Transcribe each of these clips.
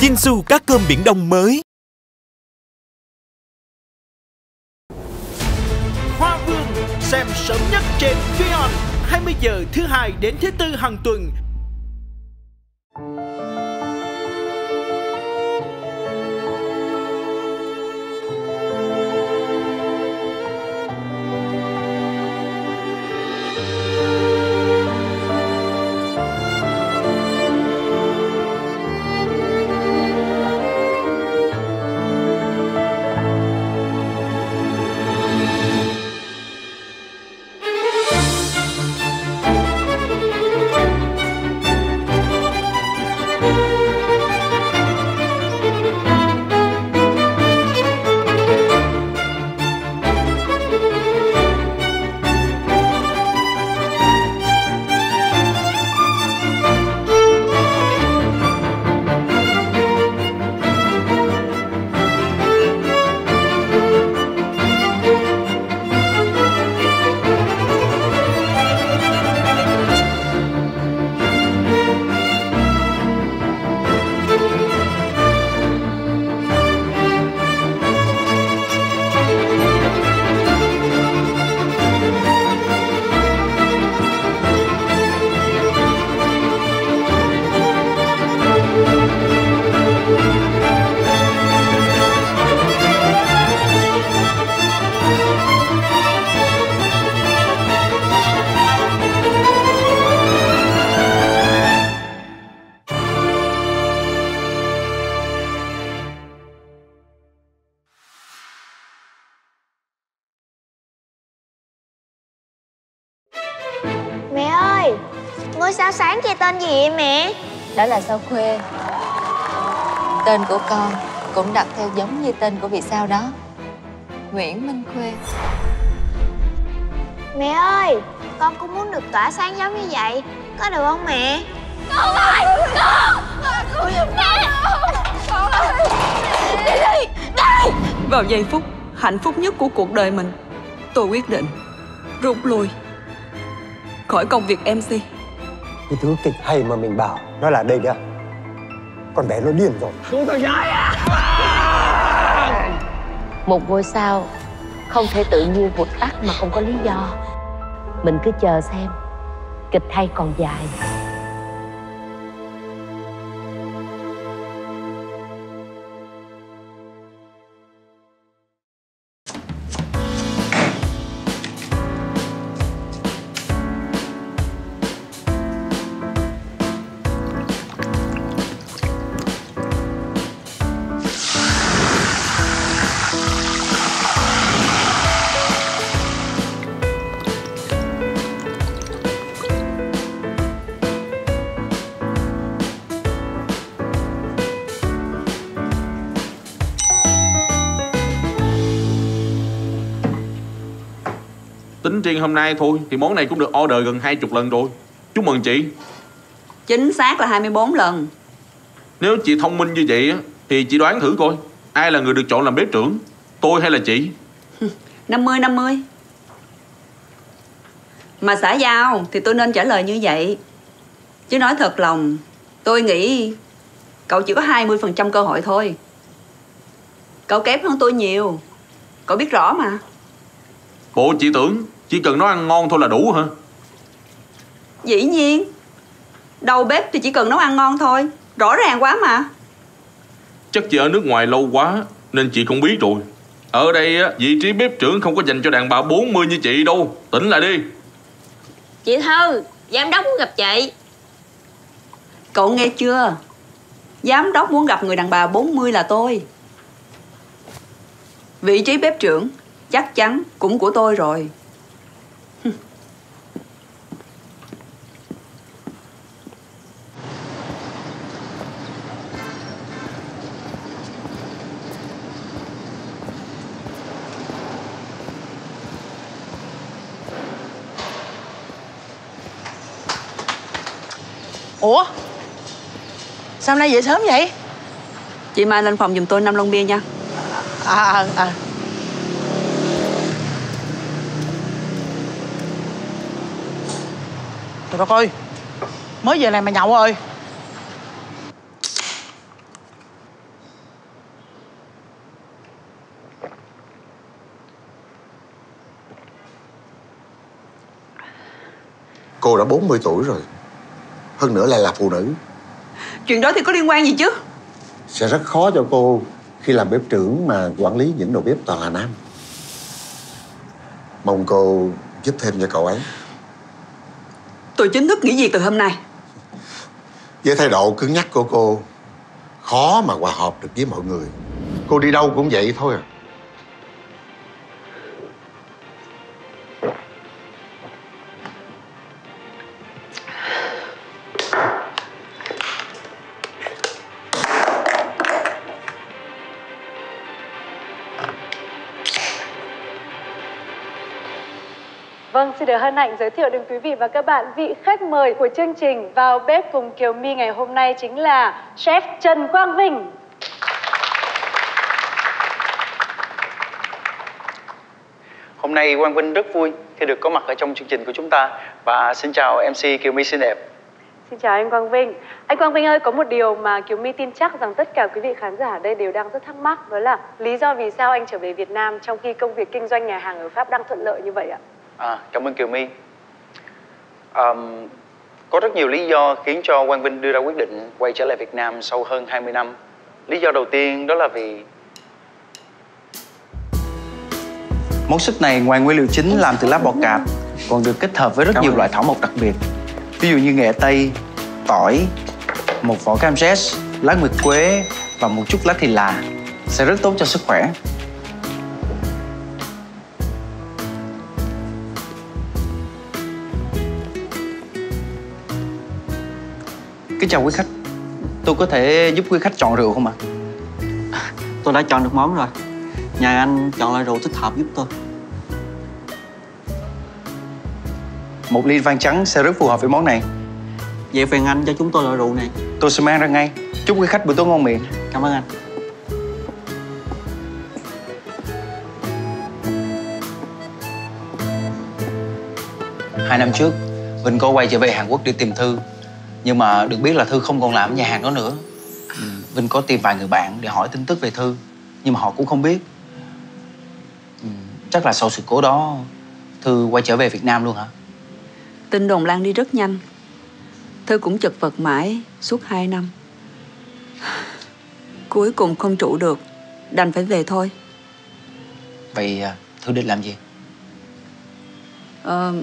Jinsu cá cơm biển Đông mới. Hoa Vương xem sớm nhất trên Vion 20 giờ thứ hai đến thứ tư hàng tuần. Đó là sao khuê? Tên của con cũng đặt theo giống như tên của vị sao đó. Nguyễn Minh Khuê. Mẹ ơi Con cũng muốn được tỏa sáng giống như vậy. Có được không mẹ? Con ơi Con! Con giùm mẹ! Con ơi! Đi đi Đi! Vào giây phút hạnh phúc nhất của cuộc đời mình Tôi quyết định rút lui khỏi công việc MC cái thứ kịch hay mà mình bảo nó là đây đấy à? con bé nó điên rồi. Một ngôi sao không thể tự nhiên vụt tắt mà không có lý do. Mình cứ chờ xem kịch hay còn dài Tính riêng hôm nay thôi Thì món này cũng được order gần hai chục lần rồi. Chúc mừng chị. Chính xác là 24 lần. Nếu chị thông minh như vậy á, Thì chị đoán thử coi Ai là người được chọn làm bếp trưởng Tôi hay là chị? 50-50 Mà xã giao thì tôi nên trả lời như vậy. Chứ nói thật lòng Tôi nghĩ Cậu chỉ có 20% cơ hội thôi. Cậu kém hơn tôi nhiều Cậu biết rõ mà. Bộ chị tưởng Chỉ cần nó ăn ngon thôi là đủ hả? Dĩ nhiên. Đầu bếp thì chỉ cần nấu ăn ngon thôi. Rõ ràng quá mà. Chắc chị ở nước ngoài lâu quá Nên chị không biết rồi. Ở đây á, vị trí bếp trưởng không có dành cho đàn bà 40 như chị đâu. Tỉnh lại đi. Chị Thư Giám đốc muốn gặp chị. Cậu nghe chưa? Giám đốc muốn gặp người đàn bà 40 là tôi. Vị trí bếp trưởng Chắc chắn cũng của tôi rồi ủa? Sao nay về sớm vậy? Chị mai lên phòng giùm tôi năm lon bia nha. À à à. Trời đất ơi mới về này mà nhậu ơi Cô đã 40 tuổi rồi. Hơn nữa lại là phụ nữ. Chuyện đó thì có liên quan gì chứ? Sẽ rất khó cho cô Khi làm bếp trưởng mà quản lý những đầu bếp toàn là nam. Mong cô giúp thêm cho cậu ấy. Tôi chính thức nghỉ việc từ hôm nay. Với thái độ cứng nhắc của cô Khó mà hòa hợp được với mọi người. Cô đi đâu cũng vậy thôi à được hân hạnh giới thiệu đến quý vị và các bạn vị khách mời của chương trình vào bếp cùng Kiều My ngày hôm nay chính là chef Trần Quang Vinh. Hôm nay Quang Vinh rất vui khi được có mặt ở trong chương trình của chúng ta và xin chào MC Kiều My xinh đẹp. Xin chào anh Quang Vinh. Anh Quang Vinh ơi, có một điều mà Kiều My tin chắc rằng tất cả quý vị khán giả ở đây đều đang rất thắc mắc đó là lý do vì sao anh trở về Việt Nam trong khi công việc kinh doanh nhà hàng ở Pháp đang thuận lợi như vậy ạ? À, cảm ơn Kiều My. Um, có rất nhiều lý do khiến cho Quang Vinh đưa ra quyết định quay trở lại Việt Nam sau hơn 20 năm. Lý do đầu tiên đó là vì Món súp này ngoài nguyên liệu chính làm từ lá bò cạp còn được kết hợp với rất nhiều loại thảo mộc đặc biệt. Ví dụ như nghệ tây, tỏi, một vỏ cam zest, lá nguyệt quế và một chút lá thì là sẽ rất tốt cho sức khỏe. Kính chào quý khách. Tôi có thể giúp quý khách chọn rượu không ạ? Tôi đã chọn được món rồi Nhà anh chọn loại rượu thích hợp giúp tôi Một ly vang trắng sẽ rất phù hợp với món này. Vậy phiền anh cho chúng tôi loại rượu này Tôi sẽ mang ra ngay. Chúc quý khách bữa tối ngon miệng. Cảm ơn anh Hai năm trước, Vinh có quay trở về Hàn Quốc để tìm Thư. Nhưng mà được biết là Thư không còn làm ở nhà hàng đó nữa. Ừ, Vinh có tìm vài người bạn để hỏi tin tức về Thư. Nhưng mà họ cũng không biết. Ừ, Chắc là sau sự cố đó, Thư quay trở về Việt Nam luôn hả? Tin đồn lan đi rất nhanh Thư cũng chật vật mãi suốt 2 năm Cuối cùng không trụ được Đành phải về thôi Vậy à, Thư định làm gì? ờ,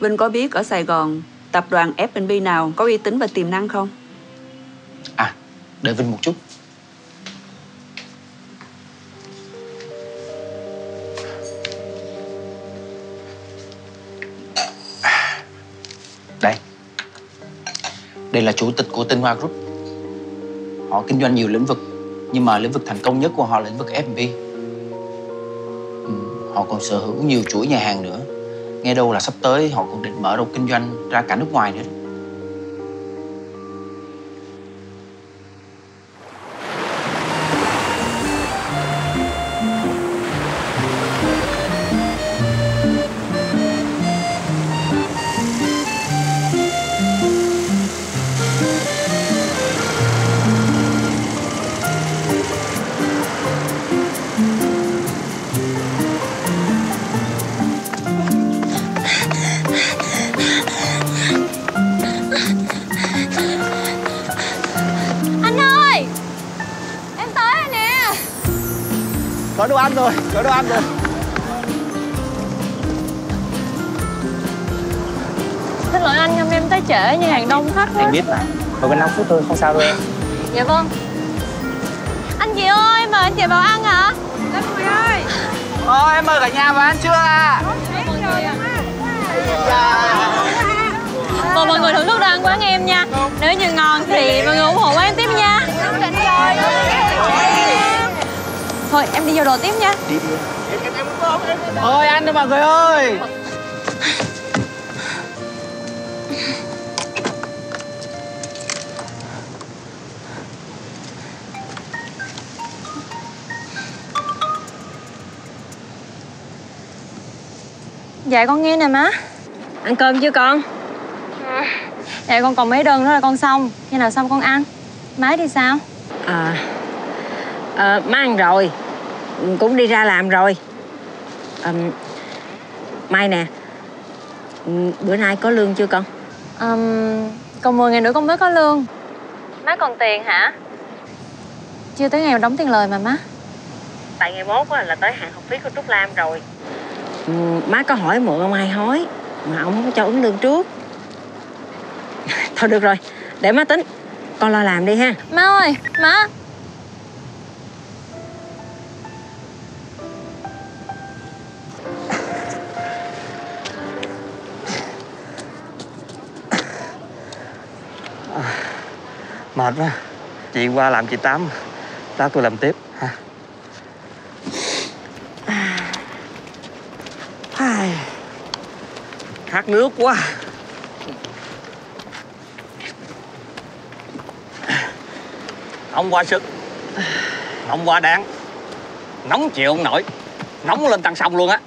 Vinh có biết ở Sài Gòn Tập đoàn F&B nào có uy tín và tiềm năng không? À, đợi Vinh một chút. Đây. Đây là chủ tịch của Tinh Hoa Group. Họ kinh doanh nhiều lĩnh vực, nhưng mà lĩnh vực thành công nhất của họ là lĩnh vực F&B. Ừ, Họ còn sở hữu nhiều chuỗi nhà hàng nữa. Nghe đâu là sắp tới, họ còn định mở đâu kinh doanh ra cả nước ngoài nữa. Đông khách quá Em biết mà. Còn có 5 phút thôi, không sao đâu em. Dạ vâng. Anh chị ơi, mời anh chị vào ăn hả? Anh Mười ơi. Ôi, em mời cả nhà vào ăn trưa à Mời mọi người thưởng thức đồ ăn quán em nha. Nếu như ngon thì mọi người ủng hộ quán em tiếp nha. Thôi em đi vào đồ tiếp nha. Đi đi Ôi, ăn đi mọi người ơi Dạ con nghe nè má. Ăn cơm chưa con? Dạ. Con còn mấy đơn nữa là con xong. Khi nào xong con ăn. Má thì sao? À, à má ăn rồi. Cũng đi ra làm rồi. À, Mai nè. Bữa nay có lương chưa con? Um, còn 10 ngày nữa con mới có lương. Má còn tiền hả? Chưa tới ngày đóng tiền lời mà má. Tại ngày mốt á, là tới hạn học phí của trúc lam rồi má có hỏi mượn ông ai hối mà ông không có cho ứng lương trước. Thôi được rồi để má tính. Con lo làm đi ha. Má ơi má. Mệt quá. Chị qua làm chị tám lát tôi làm tiếp ha khát nước quá. Nóng quá sức. Nóng quá đáng. Nóng chịu không nổi. Nóng lên tăng sông luôn á.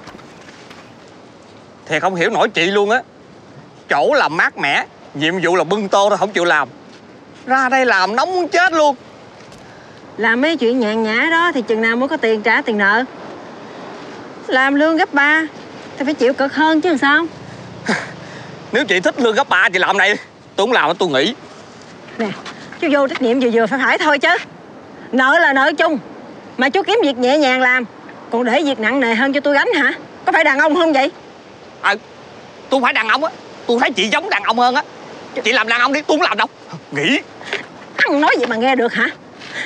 Thì không hiểu nổi chị luôn á. Chỗ làm mát mẻ, nhiệm vụ là bưng tô thôi, không chịu làm. Ra đây làm nóng muốn chết luôn. Làm mấy chuyện nhàn nhã đó thì chừng nào mới có tiền trả tiền nợ. Làm lương gấp ba, thì phải chịu cực hơn chứ làm sao? Nếu chị thích lương gấp ba chị làm này. Tôi không làm tôi nghỉ. Nè chú vô trách nhiệm vừa vừa phải phải thôi chứ. Nợ là nợ chung mà chú kiếm việc nhẹ nhàng làm. Còn để việc nặng nề hơn cho tôi gánh hả? Có phải đàn ông không vậy? À, tôi phải đàn ông á. Tôi thấy chị giống đàn ông hơn á. Chị làm đàn ông đi tôi không làm đâu. Nghỉ. Thằng nói gì mà nghe được hả?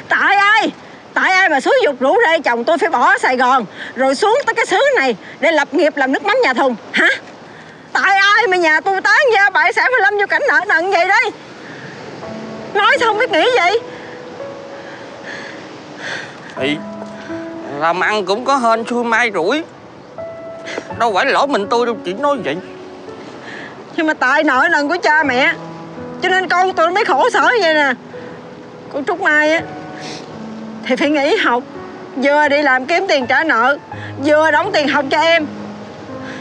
Tại ai? Tại ai mà xúi dục rủ rê chồng tôi phải bỏ Sài Gòn Rồi xuống tới cái xứ này Để lập nghiệp làm nước mắm nhà thùng Hả Tại ai mà nhà tôi tán gia bại sản phải lâm vô cảnh nợ nần vậy đấy Nói xong biết nghĩ gì? Thì làm ăn cũng có hên xui mai rủi. Đâu phải lỗi mình tôi đâu chị nói vậy. Nhưng mà tại nợ nần của cha mẹ Cho nên con tôi mới khổ sở vậy nè. Con Trúc Mai á Thì phải nghỉ học Vừa đi làm kiếm tiền trả nợ Vừa đóng tiền học cho em.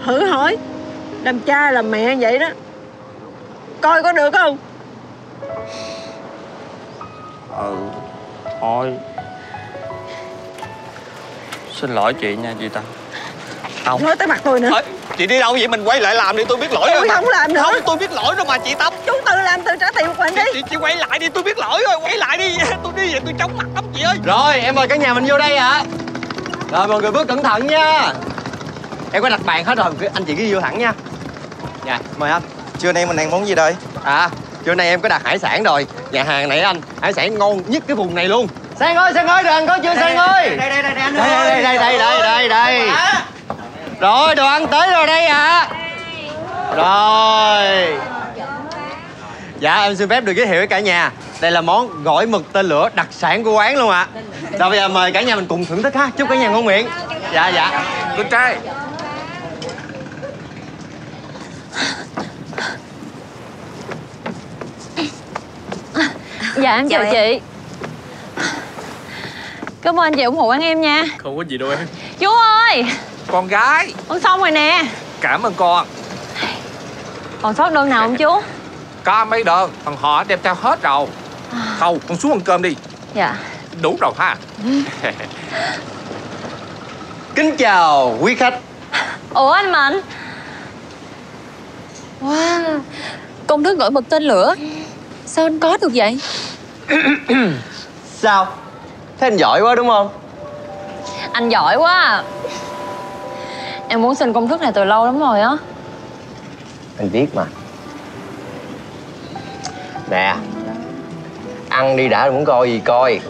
Thử hỏi Làm cha làm mẹ vậy đó. Coi có được không? Ừ thôi. Xin lỗi chị nha chị tâm. Không. Nói tới mặt tôi nữa. Ê, chị đi đâu vậy? Mình quay lại làm đi tôi biết lỗi Tôi rồi mà. không làm nữa. không tôi biết lỗi rồi mà chị tâm. Chú tự làm tự trả tiền của mình đi. chị, chị, chị quay lại đi tôi biết lỗi rồi quay lại đi. Tôi đi vậy tôi chóng mặt lắm chị ơi. Rồi em mời cả nhà mình vô đây ạ. Rồi mọi người bước cẩn thận nha. Em có đặt bàn hết rồi anh chị cứ vô thẳng nha Dạ mời anh. Trưa nay mình ăn món gì đây? À trưa nay em có đặt hải sản rồi. Nhà hàng này anh hải sản ngon nhất cái vùng này luôn. Sang ơi, Sang ơi, đồ ăn có chưa Sang ơi? Đây đây đây đây anh đây đây đây đây. Đây đây. Rồi đồ ăn tới rồi đây ạ. Rồi. Dạ em xin phép được giới thiệu với cả nhà. Đây là món gỏi mực tên lửa đặc sản của quán luôn ạ. Rồi bây giờ mời cả nhà mình cùng thưởng thức ha. Chúc cả nhà ngon miệng. Dạ dạ. Con trai Dạ em chào Chào em. chị. Cảm ơn anh chị ủng hộ quán em nha. Không có gì đâu em. Chú ơi! Con gái. Con xong rồi nè. Cảm ơn con. Còn sót đơn nào không chú? Có mấy đơn Thằng họ đem theo hết rồi. Thôi con xuống ăn cơm đi. Dạ. Đủ rồi ha. Kính chào quý khách. Ủa anh Mạnh Wow Công thức gỏi mực tên lửa Sao anh có được vậy Sao? Thế anh giỏi quá đúng không? Anh giỏi quá. Em muốn xin công thức này từ lâu lắm rồi á Anh biết mà Nè Ăn đi đã muốn coi gì coi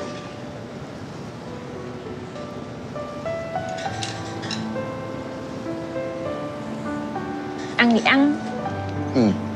Ăn thì ăn Ừ Cả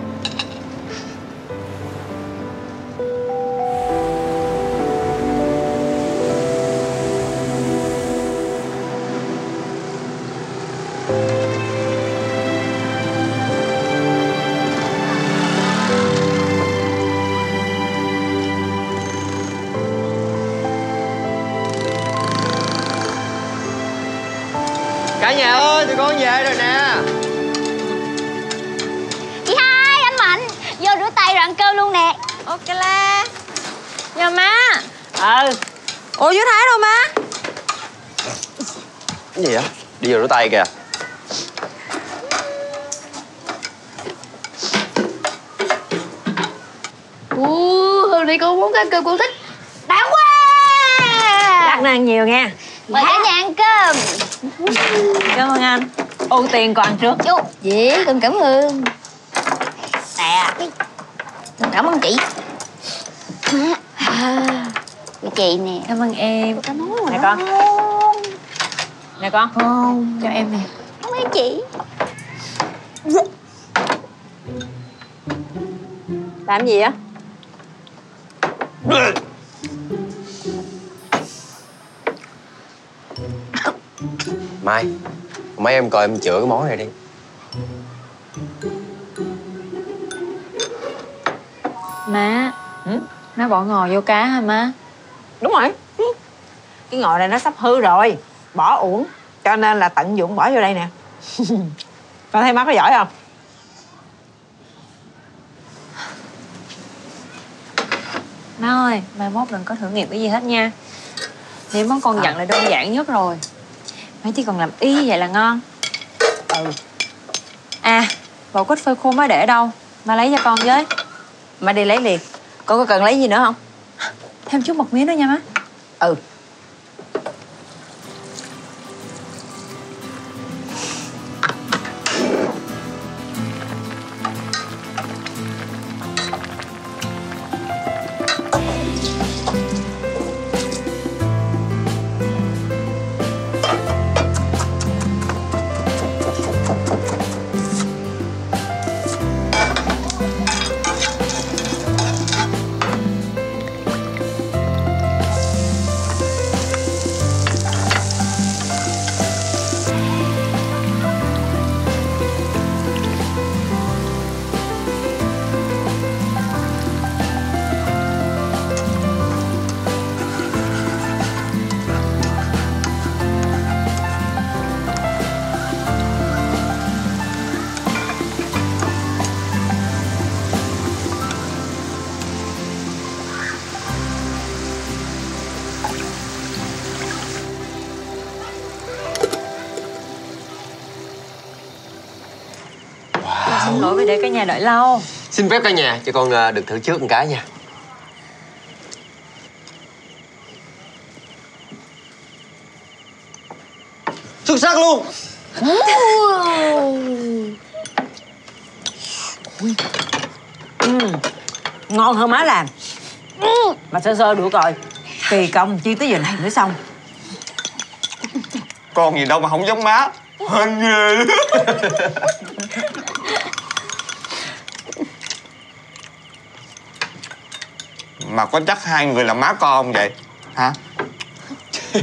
ờ ủa dưới thái đâu má? Cái gì á đi vào rửa tay kìa. Ủa, hôm nay con muốn cái cơm con thích. Đã quá! Đặt nó ăn nhiều nha. Mời cả nhà ăn cơm. Cảm ơn anh. Ưu tiên còn ăn trước. Chú Dễ, con cảm ơn. Nè. Con cảm ơn chị. Má chị nè. Cảm ơn em. Tao nói Nè con. Nè con. Ngon Cho em nè. Cảm ơn chị. Làm gì á? Mai Mấy em coi em chữa cái món này đi. Má. Má bỏ ngò vô cá hả má Đúng rồi. Cái ngồi này nó sắp hư rồi. Bỏ uổng. Cho nên là tận dụng bỏ vô đây nè. Con thấy má có giỏi không? Má ơi Mai mốt đừng có thử nghiệm cái gì hết nha. Thì món con dặn là đơn giản nhất rồi. Má chỉ cần làm y vậy là ngon. Ừ. À Bộ quýt phơi khô má để đâu? Má lấy cho con với. Má đi lấy liền. Con có cần lấy gì nữa không Thêm chút mật mía nữa nha má. Ừ. Xin lỗi vì để cả nhà đợi lâu. Xin phép cả nhà cho con à, được thử trước một cái nha. Xuất sắc luôn. Ừ. Ngon hơn má làm. Mà sơ sơ được rồi Kỳ công chi tới giờ này mới xong. Con gì đâu mà không giống má. Hên ghê Mà có chắc hai người là má con không vậy? Hả?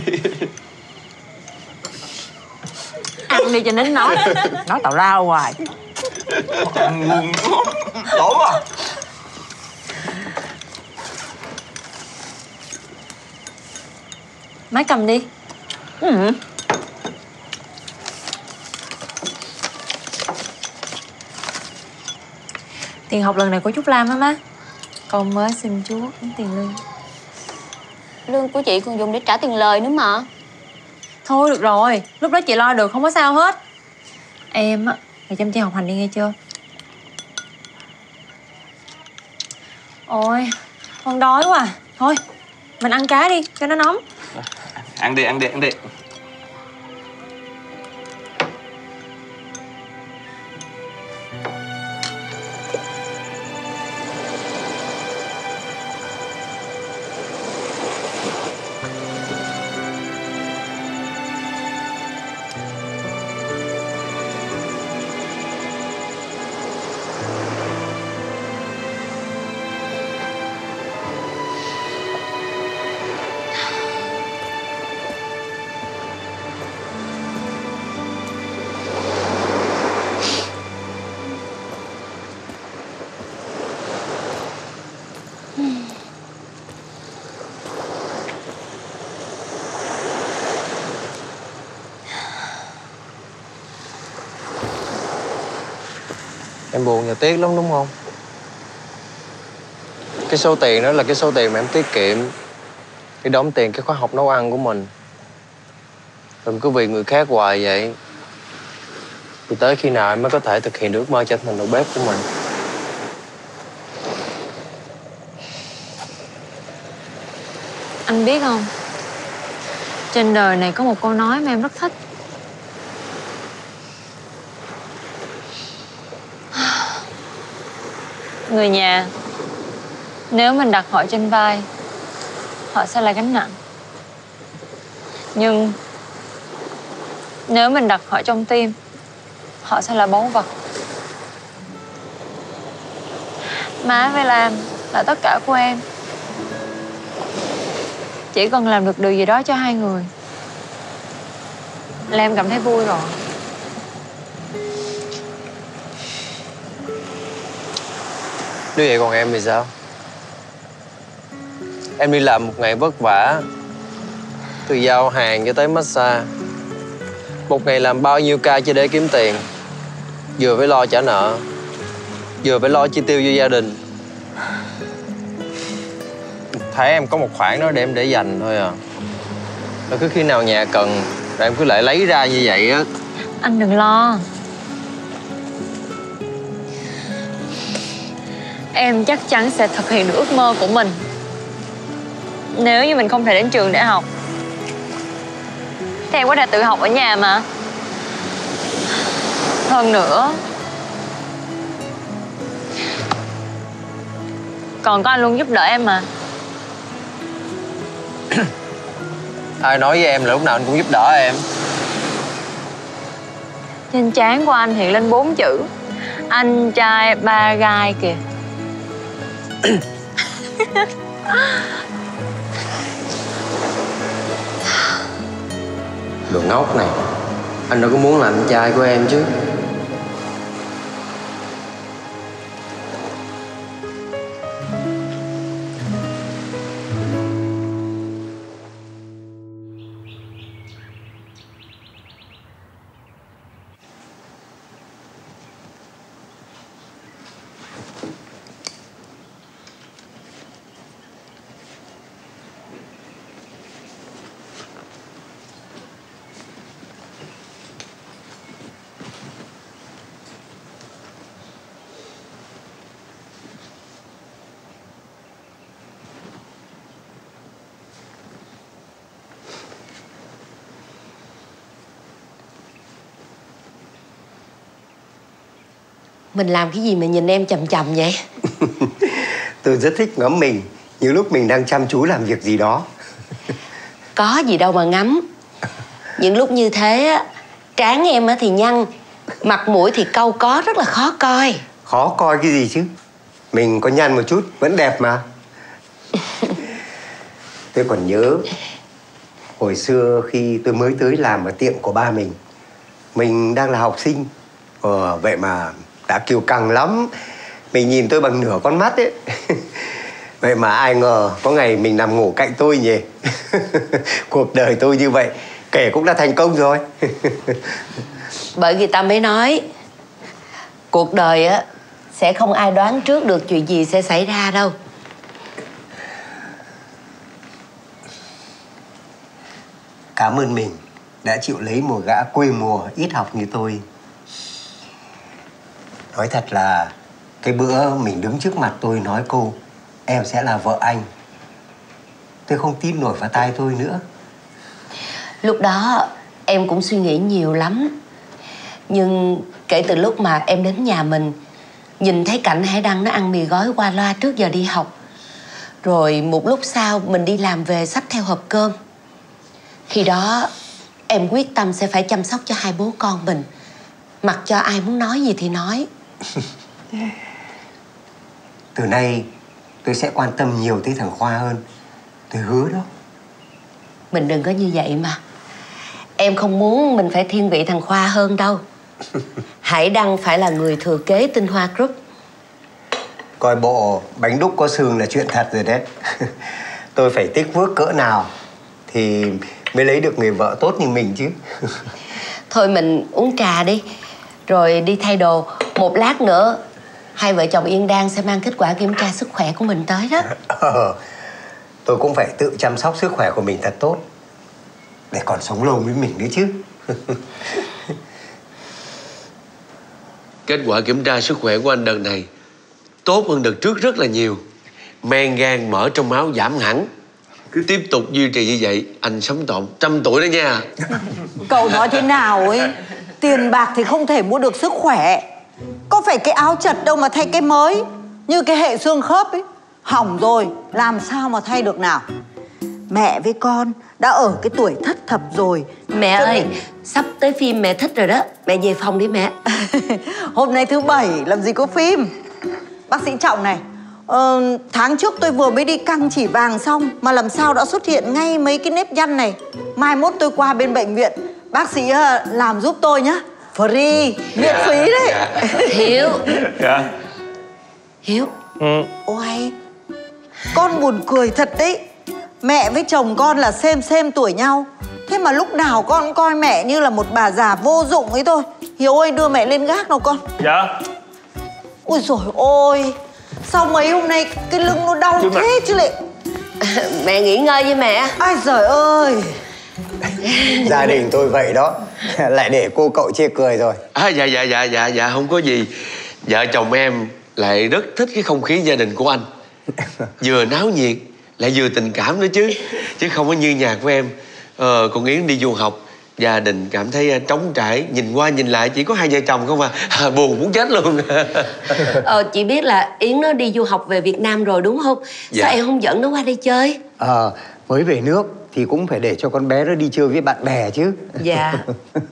Ăn đi cho nín nói Nói tào lao hoài Ngon Đổ quá Má cầm đi ừ. Tiền học lần này của Trúc Lam á má Con mới xin chú tính tiền lương. Lương của chị còn dùng để trả tiền lời nữa mà. Thôi được rồi Lúc đó chị lo được không có sao hết. Em á Phải chăm chỉ học hành đi nghe chưa? Ôi Con đói quá à. Thôi Mình ăn cá đi cho nó nóng. Ăn đi, ăn đi, ăn đi Em buồn và tiếc lắm, đúng không? Cái số tiền đó là cái số tiền mà em tiết kiệm Để đóng tiền cái khóa học nấu ăn của mình. Đừng cứ vì người khác hoài vậy. Thì tới khi nào em mới có thể thực hiện được ước mơ trở thành đầu bếp của mình? Anh biết không? Trên đời này có một câu nói mà em rất thích. Người nhà, Nếu mình đặt họ trên vai, Họ sẽ là gánh nặng. Nhưng Nếu mình đặt họ trong tim, Họ sẽ là báu vật. Má về làm là tất cả của em. Chỉ cần làm được điều gì đó cho hai người, là em cảm thấy vui rồi. Nếu vậy còn em thì sao? Em đi làm một ngày vất vả, Từ giao hàng cho tới massage. Một ngày làm bao nhiêu ca chỉ để kiếm tiền? Vừa phải lo trả nợ, Vừa phải lo chi tiêu cho gia đình. Thấy em có một khoản đó để em để dành thôi à. Rồi cứ khi nào nhà cần, Rồi em cứ lại lấy ra như vậy á. Anh đừng lo. Em chắc chắn sẽ thực hiện được ước mơ của mình. Nếu như mình không thể đến trường để học. Thì em có thể tự học ở nhà mà. Hơn nữa Còn có anh luôn giúp đỡ em mà. Ai nói với em là lúc nào anh cũng giúp đỡ em. Trên trán của anh hiện lên bốn chữ. Anh trai ba gai kìa Đồ ngốc này. Anh đâu có muốn làm anh trai của em chứ. Mình làm cái gì mà nhìn em chầm chầm vậy? Tôi rất thích ngắm mình Những lúc mình đang chăm chú làm việc gì đó. Có gì đâu mà ngắm. Những lúc như thế á Trán em á thì nhăn Mặt mũi thì câu có rất là khó coi. Khó coi cái gì chứ? Mình có nhăn một chút Vẫn đẹp mà. Tôi còn nhớ Hồi xưa khi tôi mới tới làm ở tiệm của ba mình Mình đang là học sinh. Ờ, vậy mà đã kiêu căng lắm. Mình nhìn tôi bằng nửa con mắt ấy. Vậy mà ai ngờ có ngày mình nằm ngủ cạnh tôi nhỉ? Cuộc đời tôi như vậy Kể cũng đã thành công rồi. Bởi vì ta mới nói Cuộc đời á Sẽ không ai đoán trước được chuyện gì sẽ xảy ra đâu. Cảm ơn mình đã chịu lấy một gã quê mùa ít học như tôi Nói thật là cái bữa mình đứng trước mặt tôi nói cô Em sẽ là vợ anh. Tôi không tin nổi vào tai tôi nữa. Lúc đó em cũng suy nghĩ nhiều lắm. Nhưng kể từ lúc mà em đến nhà mình, Nhìn thấy cảnh Hải Đăng nó ăn mì gói qua loa trước giờ đi học. Rồi một lúc sau mình đi làm về sắp theo hộp cơm. Khi đó em quyết tâm sẽ phải chăm sóc cho hai bố con mình. Mặc cho ai muốn nói gì thì nói. Từ nay tôi sẽ quan tâm nhiều tới thằng Khoa hơn Tôi hứa đó. Mình đừng có như vậy mà. Em không muốn mình phải thiên vị thằng Khoa hơn đâu. Hải Đăng phải là người thừa kế tinh hoa group. Coi bộ bánh đúc có xương là chuyện thật rồi đấy. Tôi phải tích phước cỡ nào Thì mới lấy được người vợ tốt như mình chứ. Thôi mình uống trà đi Rồi đi thay đồ Một lát nữa Hai vợ chồng Yên Đan sẽ mang kết quả kiểm tra sức khỏe của mình tới đó. Ờ, Tôi cũng phải tự chăm sóc sức khỏe của mình thật tốt. Để còn sống lâu với mình nữa chứ. Kết quả kiểm tra sức khỏe của anh đợt này tốt hơn đợt trước rất là nhiều. Men gan mỡ trong máu giảm hẳn. Cứ tiếp tục duy trì như vậy Anh sống trọn trăm tuổi đó nha. Cậu nói thế nào ấy? Tiền bạc thì không thể mua được sức khỏe Có phải cái áo chật đâu mà thay cái mới? Như cái hệ xương khớp ấy. Hỏng rồi Làm sao mà thay được nào? Mẹ với con đã ở cái tuổi thất thập rồi. Mẹ Cho ơi, nên- sắp tới phim mẹ thích rồi đó. Mẹ về phòng đi mẹ. Hôm nay thứ bảy làm gì có phim? Bác sĩ Trọng này ờ, Tháng trước tôi vừa mới đi căng chỉ vàng xong Mà làm sao đã xuất hiện ngay mấy cái nếp nhăn này. Mai mốt tôi qua bên bệnh viện. Bác sĩ ờ, làm giúp tôi nhá Free, miễn phí đấy. Hiếu. Dạ. Hiếu. Ừ. Ôi Con buồn cười thật đấy. Mẹ với chồng con là xem xem tuổi nhau. Thế mà lúc nào con coi mẹ như là một bà già vô dụng ấy thôi. Hiếu ơi đưa mẹ lên gác nào con. Dạ. Ôi rồi ôi Sao mấy hôm nay cái lưng nó đau Chứ mà- thế chứ lại? Mẹ nghỉ ngơi với mẹ. Ai giời ơi. Gia đình tôi vậy đó Lại để cô cậu chê cười rồi. À dạ dạ dạ dạ dạ không có gì. Vợ chồng em lại rất thích cái không khí gia đình của anh. Vừa náo nhiệt lại vừa tình cảm nữa chứ. Chứ không có như nhà của em. Ờ, Con Yến đi du học Gia đình cảm thấy ờ, trống trải. Nhìn qua nhìn lại chỉ có hai vợ chồng không à, à Buồn muốn chết luôn. Ờ, chị biết là Yến nó đi du học về Việt Nam rồi đúng không? Dạ. Sao em không dẫn nó qua đây chơi? Ờ, mới về nước thì cũng phải để cho con bé nó đi chơi với bạn bè chứ. Dạ.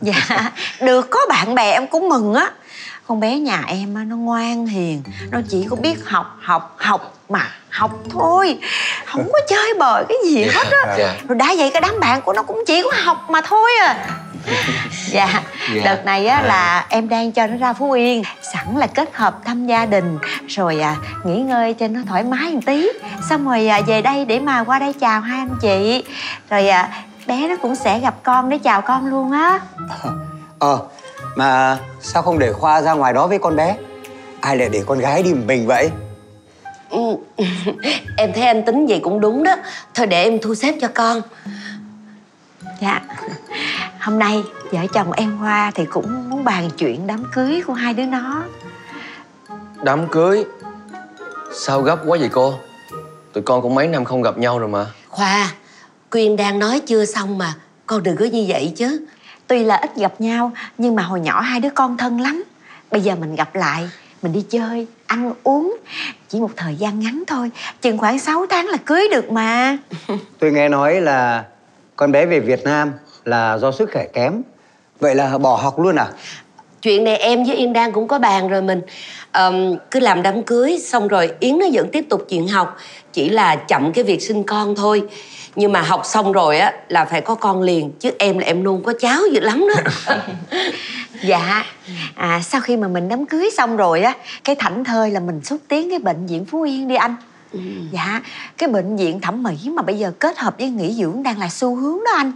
Dạ. Được có bạn bè em cũng mừng á. Con bé nhà em á, nó ngoan hiền Nó chỉ có biết học học học mà học thôi. Không có chơi bời cái gì hết á. Dạ. Rồi đã vậy cái đám bạn của nó cũng chỉ có học mà thôi à Dạ, Dạ. đợt này á là em đang cho nó ra Phú Yên Sẵn là kết hợp thăm gia đình Rồi à, nghỉ ngơi cho nó thoải mái một tí. Xong rồi à, về đây để mà qua đây chào hai anh chị. Rồi à, bé nó cũng sẽ gặp con để chào con luôn á. Ờ, mà sao không để Khoa ra ngoài đó với con bé? Ai lại để con gái đi một mình vậy? Ừ. Em thấy anh tính vậy cũng đúng đó. Thôi để em thu xếp cho con. Dạ Hôm nay vợ chồng em Hoa thì cũng muốn bàn chuyện đám cưới của hai đứa nó. Đám cưới? Sao gấp quá vậy cô? Tụi con cũng mấy năm không gặp nhau rồi mà. Khoa Quyên đang nói chưa xong mà Con đừng có như vậy chứ. Tuy là ít gặp nhau Nhưng mà hồi nhỏ hai đứa con thân lắm. Bây giờ mình gặp lại Mình đi chơi, ăn uống Chỉ một thời gian ngắn thôi. Chừng khoảng 6 tháng là cưới được mà. Tôi nghe nói là con bé về Việt Nam là do sức khỏe kém. Vậy là bỏ học luôn à? Chuyện này em với Yên Đan cũng có bàn rồi mình. Ờm, Cứ làm đám cưới Xong rồi Yến nó vẫn tiếp tục chuyện học. Chỉ là chậm cái việc sinh con thôi. Nhưng mà học xong rồi á Là phải có con liền. Chứ em là em luôn có cháu dữ lắm đó. Dạ. À, Sau khi mà mình đám cưới xong rồi á Cái thảnh thơi là mình xúc tiến cái bệnh viện Phú Yên đi anh. Dạ Cái bệnh viện thẩm mỹ mà bây giờ kết hợp với nghỉ dưỡng đang là xu hướng đó anh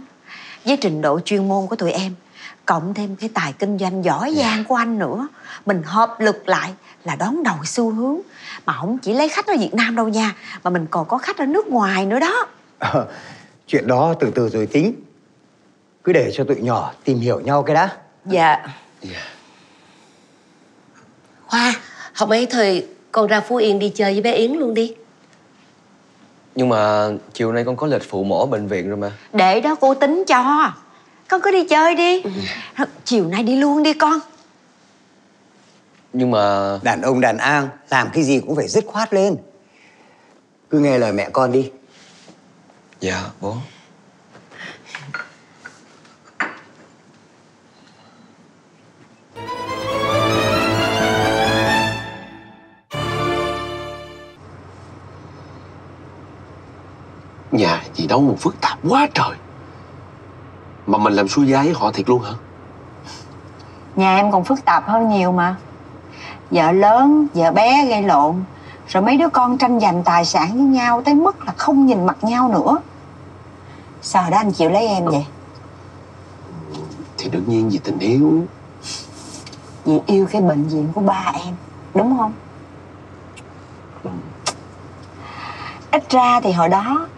Với trình độ chuyên môn của tụi em Cộng thêm cái tài kinh doanh giỏi giang của anh nữa. Mình hợp lực lại là đón đầu xu hướng. Mà không chỉ lấy khách ở Việt Nam đâu nha Mà mình còn có khách ở nước ngoài nữa đó. Ờ, Chuyện đó từ từ rồi tính. Cứ để cho tụi nhỏ tìm hiểu nhau cái đã. Dạ. Hoa Không mấy thời con ra Phú Yên đi chơi với bé Yến luôn đi Nhưng mà chiều nay con có lịch phụ mổ ở bệnh viện rồi mà. Để đó cô tính cho. Con cứ đi chơi đi. Chiều nay đi luôn đi con. Nhưng mà Đàn ông đàn an Làm cái gì cũng phải dứt khoát lên. Cứ nghe lời mẹ con đi. Dạ bố Nhà chị đấu một phức tạp quá trời. Mà mình làm xui giá với họ thiệt luôn hả? Nhà em còn phức tạp hơn nhiều mà. Vợ lớn, vợ bé gây lộn Rồi mấy đứa con tranh giành tài sản với nhau Tới mức là không nhìn mặt nhau nữa. Sao đó anh chịu lấy em vậy? Thì đương nhiên vì tình yêu. Vì yêu cái bệnh viện của ba em Đúng không? Ít ra thì hồi đó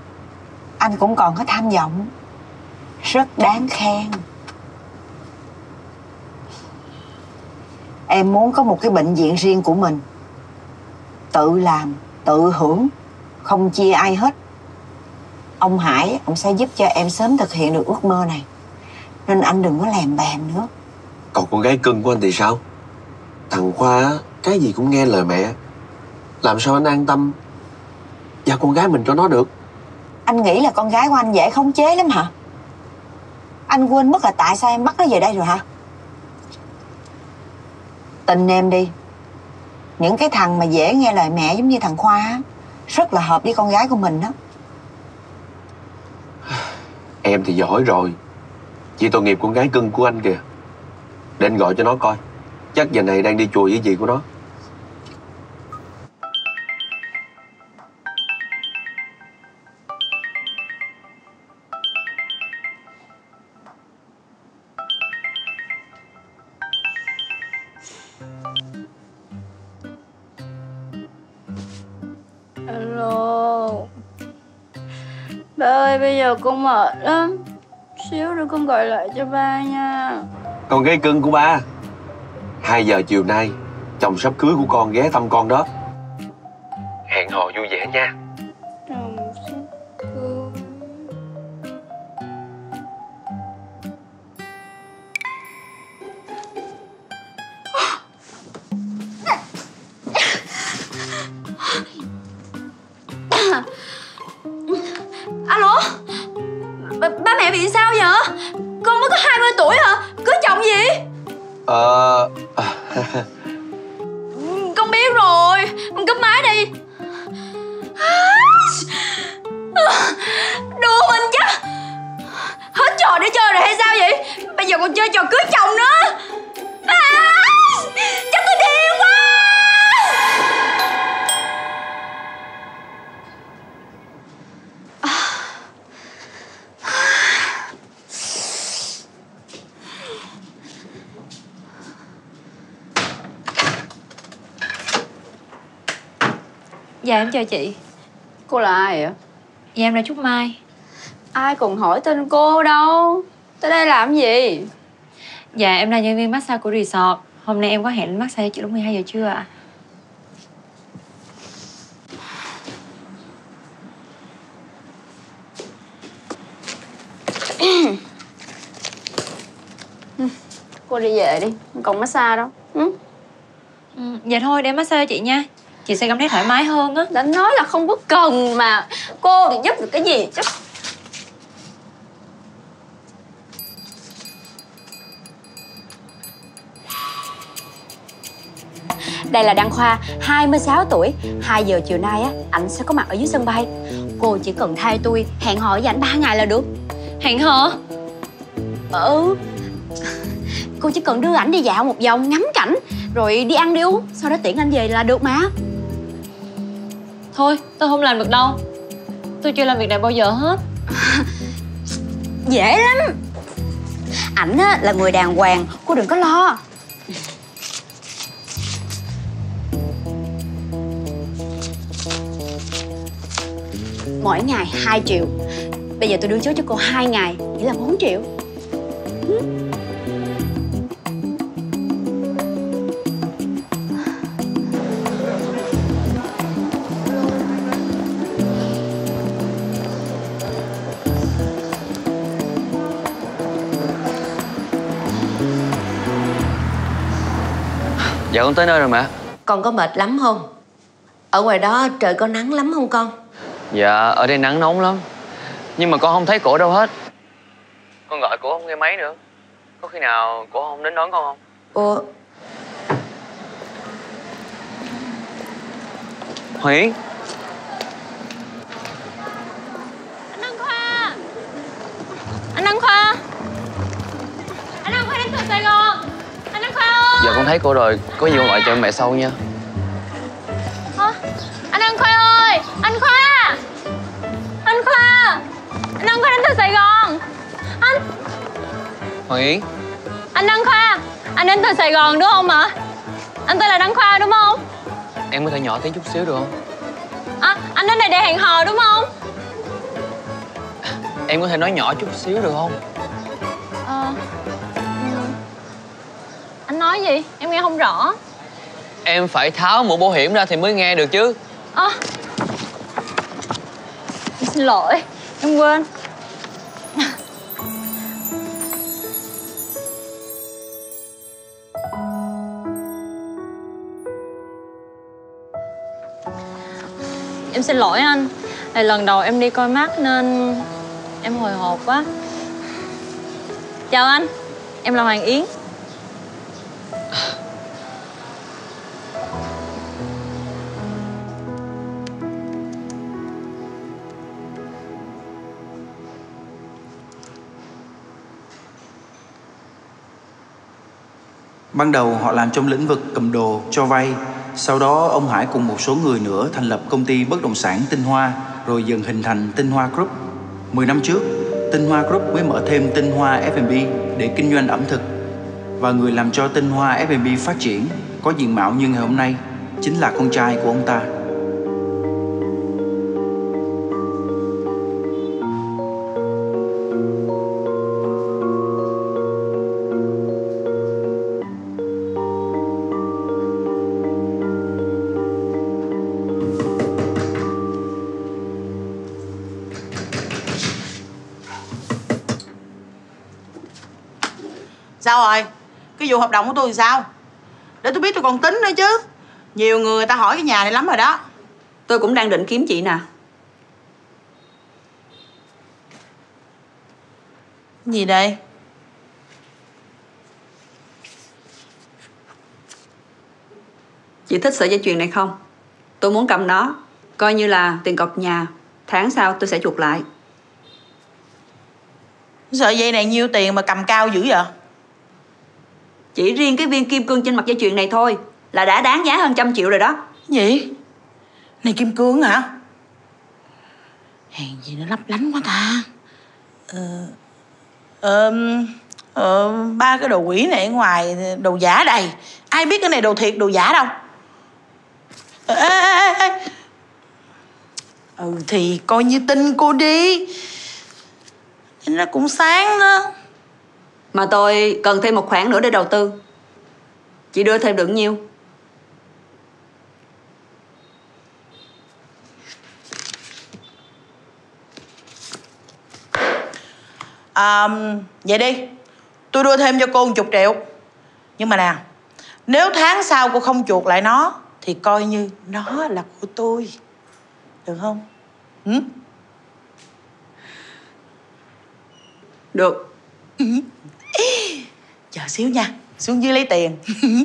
anh cũng còn có tham vọng. Rất đáng khen. Em muốn có một cái bệnh viện riêng của mình. Tự làm, tự hưởng Không chia ai hết. Ông Hải ông sẽ giúp cho em sớm thực hiện được ước mơ này. Nên anh đừng có lèm bèm nữa. Còn con gái cưng của anh thì sao? Thằng Khoa cái gì cũng nghe lời mẹ. Làm sao anh an tâm? Giao con gái mình cho nó được anh nghĩ là con gái của anh dễ khống chế lắm hả? Anh quên mất là tại sao em bắt nó về đây rồi hả? Tin em đi. Những cái thằng mà dễ nghe lời mẹ giống như thằng khoa á, rất là hợp với con gái của mình đó. Em thì giỏi rồi. Chỉ tội nghiệp con gái cưng của anh kìa. Để anh gọi cho nó coi. Chắc giờ này đang đi chùa với gì của nó. Ba ơi bây giờ con mệt lắm. Xíu nữa con gọi lại cho ba nha. Con gái cưng của ba. 2 giờ chiều nay Chồng sắp cưới của con ghé thăm con đó. Hẹn hò vui vẻ nha Chào chị. Cô là ai vậy? Dạ em là Trúc Mai. Ai còn hỏi tên cô đâu? Tới đây làm gì? Dạ em là nhân viên massage của resort. Hôm nay em có hẹn massage cho chị lúc 12 giờ trưa ạ. Cô đi về đi Không còn massage đâu. Ừ? ừ, Dạ thôi để massage cho chị nha Chị sẽ cảm thấy thoải mái hơn á. Đã nói là không có cần mà Cô thì giúp được cái gì chứ? Đây là Đăng Khoa, 26 tuổi. 2 giờ chiều nay á, anh sẽ có mặt ở dưới sân bay. Cô chỉ cần thay tôi hẹn hò với anh 3 ngày là được. Hẹn hò? Ừ. Cô chỉ cần đưa ảnh đi dạo một vòng ngắm cảnh Rồi đi ăn đi uống. Sau đó tiễn anh về là được mà Thôi tôi không làm được đâu. Tôi chưa làm việc này bao giờ hết. Dễ lắm. Ảnh á, là người đàng hoàng Cô đừng có lo. Mỗi ngày 2 triệu. Bây giờ tôi đưa trước cho cô 2 ngày Nghĩa là 4 triệu. Dạ con tới nơi rồi mẹ Con có mệt lắm không? Ở ngoài đó trời có nắng lắm không con? Dạ ở đây nắng nóng lắm. Nhưng mà con không thấy cổ đâu hết. Con gọi cổ không nghe máy nữa. Có khi nào cổ không đến đón con không? Ủa? Hoàng Yến Anh Đăng Khoa! Anh Đăng Khoa đến từ Sài Gòn Anh Dạ con thấy cổ rồi Có gì con gọi cho mẹ sau nha. Hả? Anh Đăng Khoa ơi! Anh Khoa! Anh Khoa! Anh Đăng Khoa đến từ Sài Gòn! Anh! Hoàng Yến. Anh Đăng Khoa! Anh đến từ Sài Gòn đúng không ạ? Anh tên là Đăng Khoa đúng không? Em có thể nhỏ tiếng chút xíu được không? À, Anh đến đây để hẹn hò đúng không? Em có thể nói nhỏ chút xíu được không? Ờ ừ. Anh nói gì? Em nghe không rõ. Em phải tháo mũ bảo hiểm ra thì mới nghe được chứ. À. Xin lỗi Em quên. Em xin lỗi anh. Là lần đầu em đi coi mắt nên Em hồi hộp quá. Chào anh Em là Hoàng Yến Ban đầu họ làm trong lĩnh vực cầm đồ, cho vay. Sau đó ông Hải cùng một số người nữa thành lập công ty bất động sản Tinh Hoa, rồi dần hình thành Tinh Hoa Group. 10 năm trước, Tinh Hoa Group mới mở thêm Tinh Hoa F&B để kinh doanh ẩm thực. Và người làm cho Tinh Hoa F&B phát triển, có diện mạo như ngày hôm nay, chính là con trai của ông ta. Sao rồi? Cái vụ hợp đồng của tôi thì sao? Để tôi biết tôi còn tính nữa chứ Nhiều người ta hỏi cái nhà này lắm rồi đó Tôi cũng đang định kiếm chị nè Gì đây? Chị thích sợi dây chuyền này không? Tôi muốn cầm nó Coi như là tiền cọc nhà Tháng sau tôi sẽ chuộc lại Sợi dây này nhiêu tiền mà cầm cao dữ vậy? Chỉ riêng cái viên kim cương trên mặt dây chuyền này thôi Là đã đáng giá hơn trăm triệu rồi đó Gì? Này kim cương hả? Hèn gì nó lấp lánh quá ta Ờ... Ờ... ờ ba cái đồ quỷ này ở ngoài đồ giả đầy Ai biết cái này đồ thiệt đồ giả đâu Ê, ê, ê, ê. Ừ thì coi như tin cô đi Nó cũng sáng đó Mà tôi cần thêm một khoản nữa để đầu tư Chị đưa thêm được nhiêu? à, Vậy đi Tôi đưa thêm cho cô một chục triệu Nhưng mà nè Nếu tháng sau cô không chuộc lại nó Thì coi như nó là của tôi Được không? Ừ? Được Chờ xíu nha, Xuống dưới lấy tiền.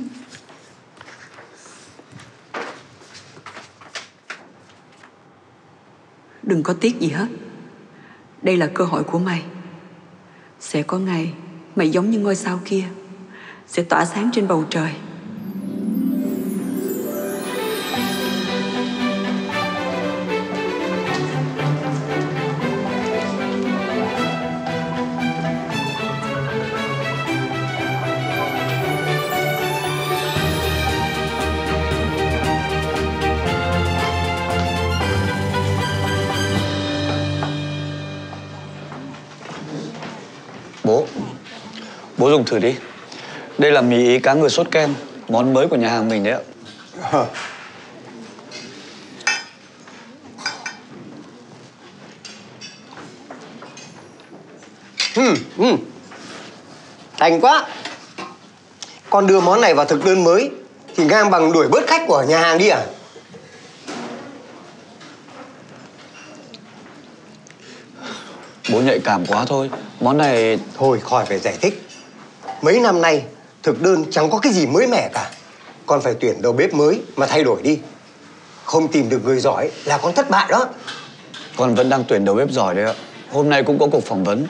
Đừng có tiếc gì hết. Đây là cơ hội của mày. Sẽ có ngày Mày giống như ngôi sao kia, Sẽ tỏa sáng trên bầu trời. Thử đi. Đây là mì ý cá ngừ sốt kem Món mới của nhà hàng mình đấy ạ. Ừ, ừ. Thành quá. Con đưa món này vào thực đơn mới Thì ngang bằng đuổi bớt khách của nhà hàng đi à? Bố nhạy cảm quá thôi. Món này Thôi khỏi phải giải thích Mấy năm nay thực đơn chẳng có cái gì mới mẻ cả. Con phải tuyển đầu bếp mới mà thay đổi đi. Không tìm được người giỏi là con thất bại đó. Con vẫn đang tuyển đầu bếp giỏi đấy ạ. Hôm nay cũng có cuộc phỏng vấn.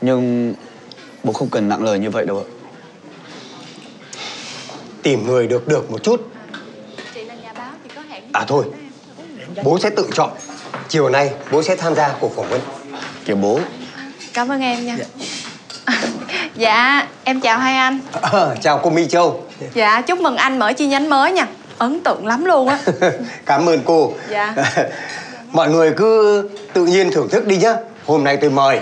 Nhưng bố không cần nặng lời như vậy đâu ạ. Tìm người được được một chút. À thôi Bố sẽ tự chọn. Chiều nay bố sẽ tham gia cuộc phỏng vấn. Kìa bố. Cảm ơn em nha Dạ, em chào hai anh. Ờ, Chào cô My Châu. Dạ, chúc mừng anh mở chi nhánh mới nha. Ấn tượng lắm luôn á. Cảm ơn cô. Dạ. Mọi người cứ tự nhiên thưởng thức đi nhá. Hôm nay tôi mời.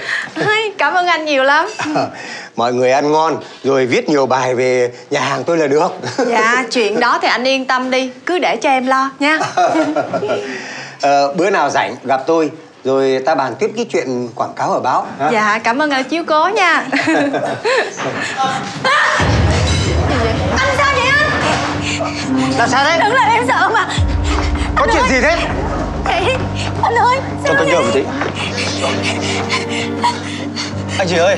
Cảm ơn anh nhiều lắm. Mọi người ăn ngon Rồi viết nhiều bài về nhà hàng tôi là được. Dạ, chuyện đó thì anh yên tâm đi. Cứ để cho em lo nha. Ờ, Bữa nào rảnh gặp tôi Rồi ta bàn tiếp cái chuyện quảng cáo ở báo. ha? Dạ cảm ơn anh chiếu cố nha. Anh sao vậy anh? Làm sao đấy? Đừng làm em sợ mà. Có chuyện gì thế? Chị Anh ơi Cho sao tôi nhờ một tí. Anh chị ơi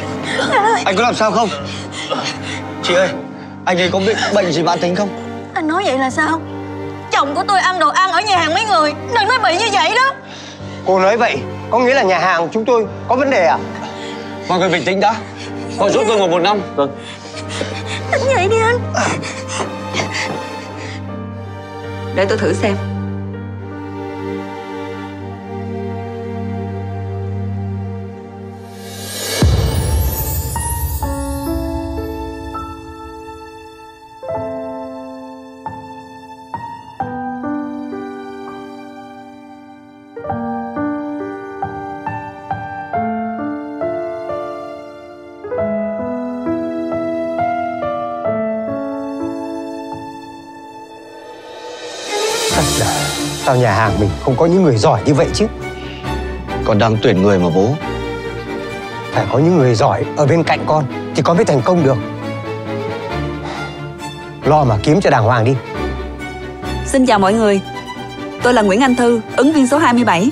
Anh ơi Anh có làm sao không? Chị ơi Anh ấy có bị bệnh gì mãn tính không? Anh nói vậy là sao? Chồng của tôi ăn đồ ăn ở nhà hàng mấy người Đừng nói bị như vậy đó Cô nói vậy có nghĩa là nhà hàng chúng tôi có vấn đề à? Mọi người bình tĩnh đã. Còn giúp tôi một một năm. Vâng. Anh vậy đi anh. Để tôi thử xem sao nhà hàng mình không có những người giỏi như vậy chứ? Con đang tuyển người mà bố Phải có những người giỏi ở bên cạnh con thì con mới thành công được. Lo mà kiếm cho đàng hoàng đi. Xin chào mọi người Tôi là Nguyễn Anh Thư, ứng viên số 27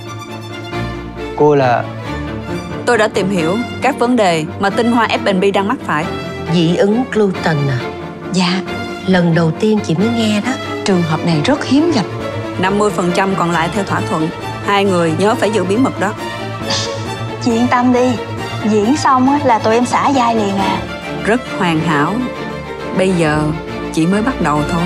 Cô là Tôi đã tìm hiểu các vấn đề mà tinh hoa F&B đang mắc phải Dị ứng gluten à? Dạ, lần đầu tiên chị mới nghe đó. Trường hợp này rất hiếm gặp 50% còn lại theo thỏa thuận. Hai người nhớ phải giữ bí mật đó. Chị yên tâm đi Diễn xong á, là tụi em xả vai liền à. Rất hoàn hảo. Bây giờ chỉ mới bắt đầu thôi